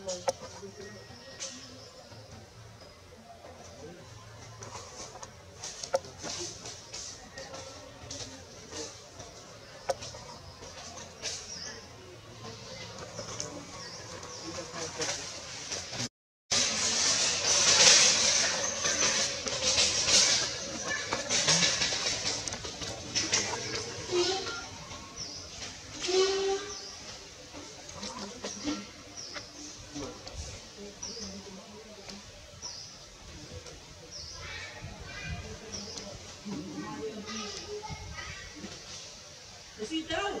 Mm-hmm. Đi đâu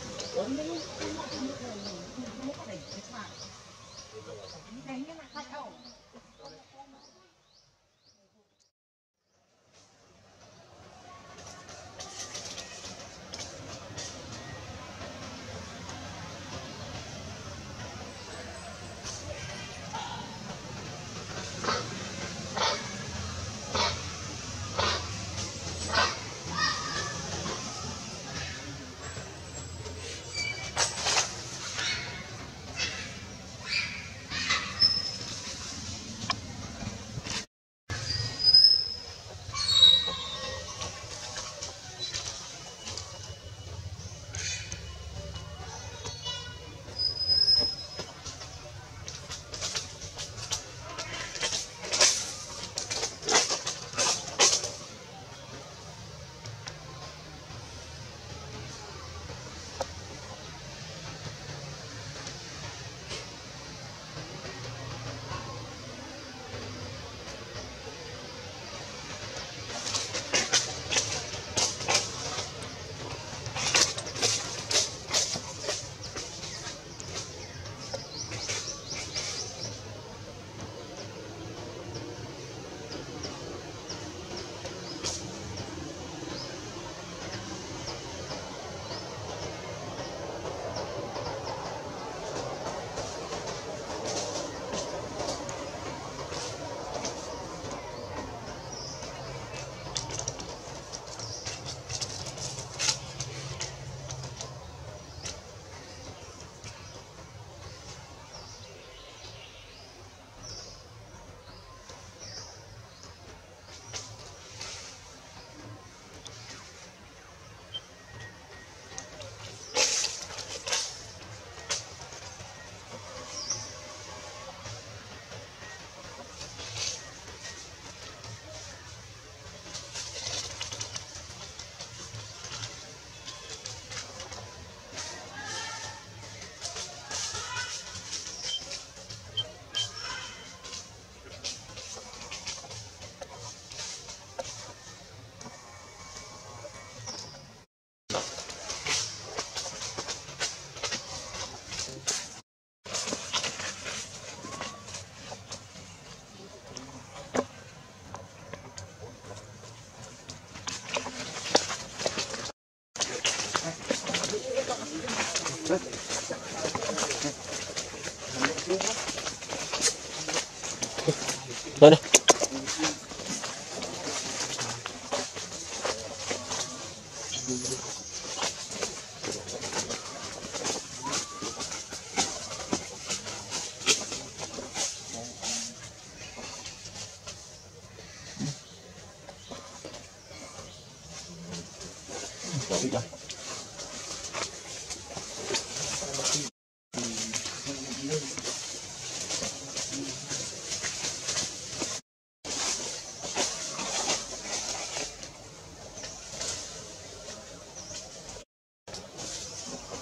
lên Đây đây.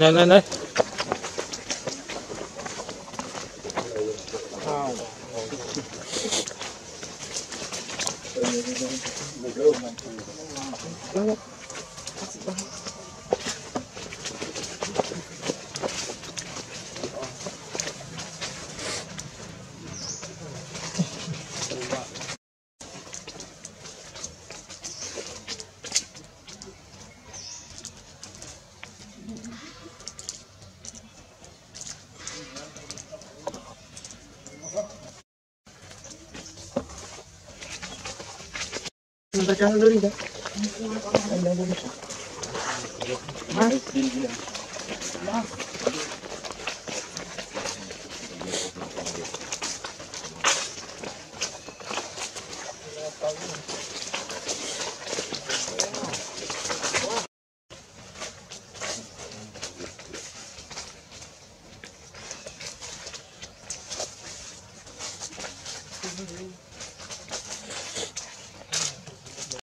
来来来。Kita dulu dah. Thank you.